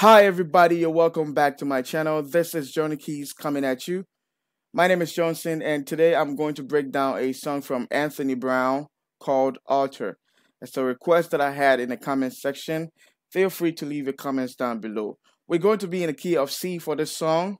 Hi everybody, you're welcome back to my channel. This is Johnny Keys coming at you. My name is Johnson and today I'm going to break down a song from Anthony Brown called Altar. It's a request that I had in the comments section. Feel free to leave your comments down below. We're going to be in the key of C for this song.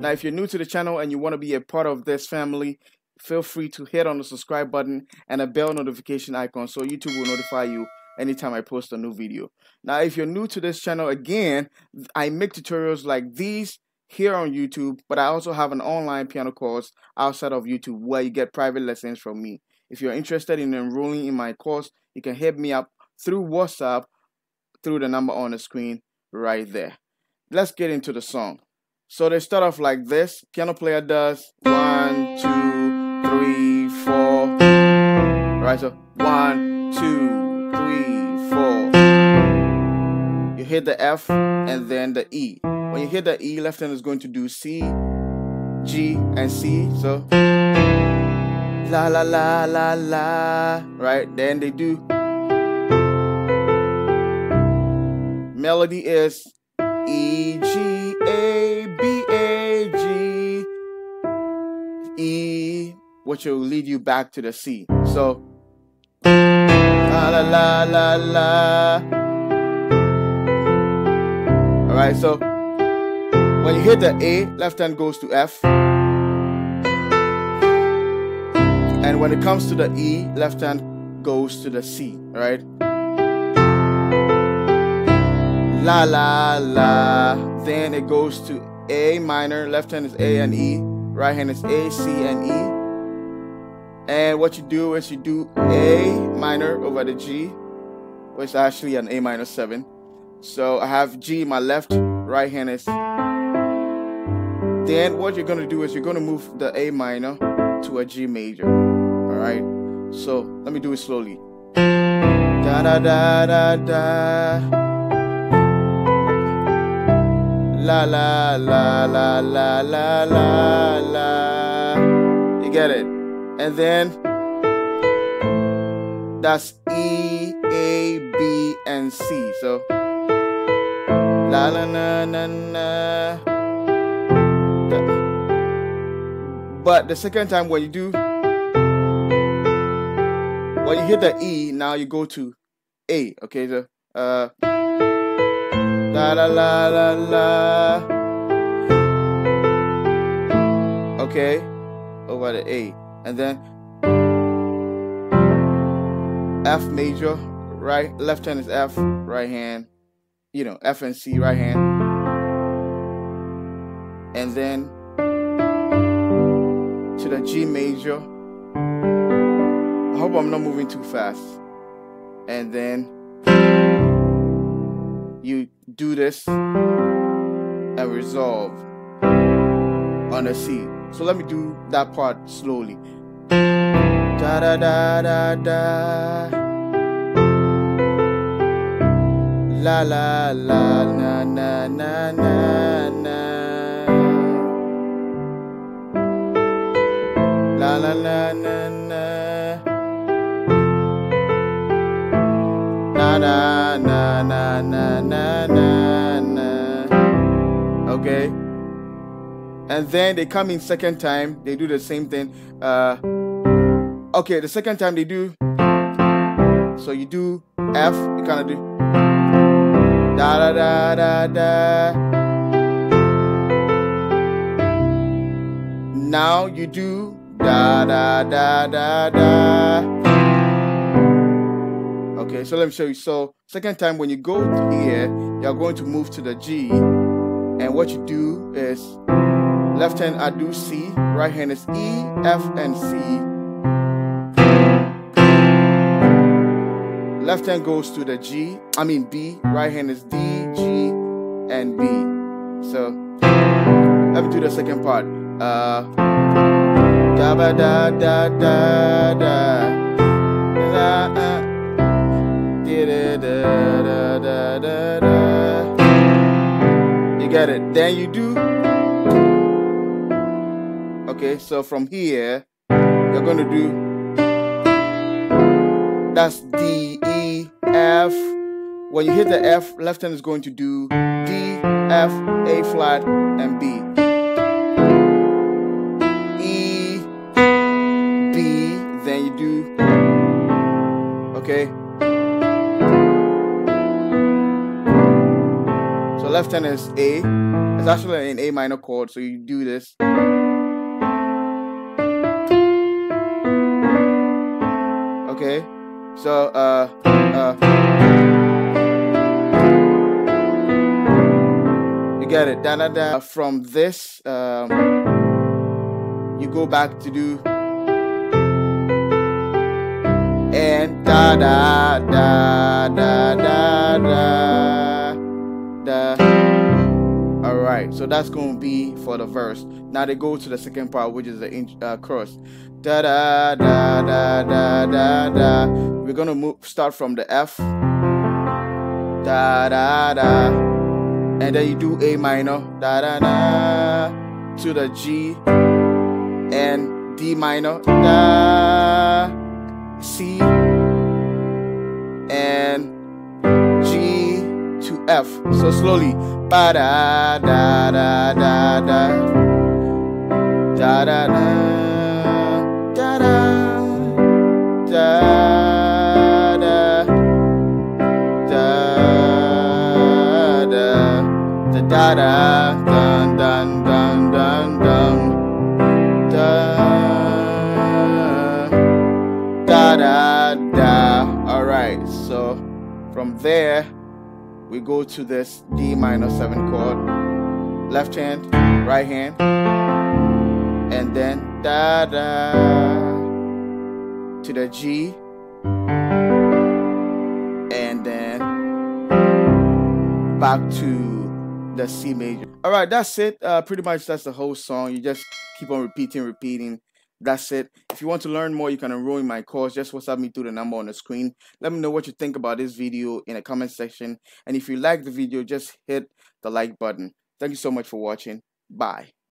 Now if you're new to the channel and you want to be a part of this family, feel free to hit on the subscribe button and a bell notification icon so YouTube will notify you anytime I post a new video. Now, if you're new to this channel, again, I make tutorials like these here on YouTube, but I also have an online piano course outside of YouTube where you get private lessons from me. If you're interested in enrolling in my course, you can hit me up through WhatsApp through the number on the screen right there. Let's get into the song. So they start off like this. Piano player does one, two, three, four. Right, so one, two, three, four. You hit the F and then the E. When you hit the E, left hand is going to do C, G, and C. So la la la la la. Right? Then they do melody is E G A B A G E, which will lead you back to the C. So La la la la. Alright, so when you hit the A, left hand goes to F. And when it comes to the E, left hand goes to the C, right? La la la. Then it goes to A minor, left hand is A and E, right hand is A, C, and E. And what you do is you do A minor over the G, which is actually an A minor 7. So I have G, my left, right hand is. Then what you're to do is you're to move the A minor to a G major. Alright? So let me do it slowly. Da da da da da. La la la la la la la la. You get it? And then that's E, A, B, and C. So la la na na na. But the second time when you do, when you hit the E, now you go to A. Okay, so uh, la la la la la. Okay, over the A and then F major, right? Left hand is F, right hand, you know, F and C, right hand. And then to the G major. I hope I'm not moving too fast. And then you do this and resolve on the C. So let me do that part slowly. Da da da da da. La la la na na na na na. La la la na na. Na na na na na na na na. Okay and then they come in second time they do the same thing uh okay the second time they do so you do f you kind of do da da da da da. Now you do da da da da da. Okay so let me show you. So second time when you go here you're going to move to the g. And what you do is Left hand I do C, right hand is E, F, and C. Left hand goes to the G, I mean B, right hand is D, G, and B. So let me do the second part. Uh, da ba da da da da da da da da da da. You get it. Then you do Okay, so from here, you're going to do that's D, E, F, when you hit the F, left hand is going to do D, F, A flat, and B. E, B, then you do, okay? So left hand is A. It's actually an A minor chord, so you do this. Okay, so uh, uh. You get it. Da da da. From this, um, you go back to do and da da da da so that's going to be for the verse. Now they go to the second part, which is the uh, chorus. Da da da da da da da. We're gonna move. Start from the F. Da da da and then you do A minor, da da da, to the G and D minor, da, C F. So slowly, ba da da da da da, da da da, da da. Da. da. Da dun dun dun dun dun. Da da da da. All right, so from there we go to this D minor seven chord, left hand, right hand, and then da da to the G and then back to the C major. All right, that's it. Uh, pretty much that's the whole song. You just keep on repeating, repeating. That's it. If you want to learn more, you can enroll in my course. Just WhatsApp me through the number on the screen. Let me know what you think about this video in the comment section. And if you like the video, just hit the like button. Thank you so much for watching. Bye.